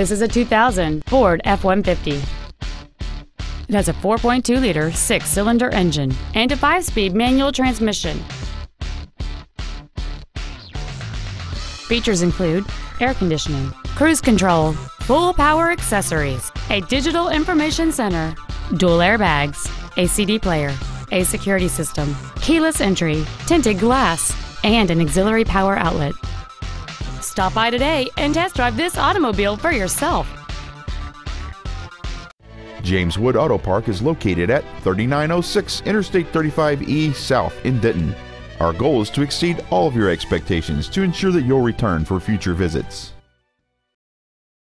This is a 2000 Ford F-150. It has a 4.2-liter six-cylinder engine and a five-speed manual transmission. Features include air conditioning, cruise control, full power accessories, a digital information center, dual airbags, a CD player, a security system, keyless entry, tinted glass, and an auxiliary power outlet. Stop by today and test drive this automobile for yourself. James Wood Auto Park is located at 3906 Interstate 35E South in Denton. Our goal is to exceed all of your expectations to ensure that you'll return for future visits.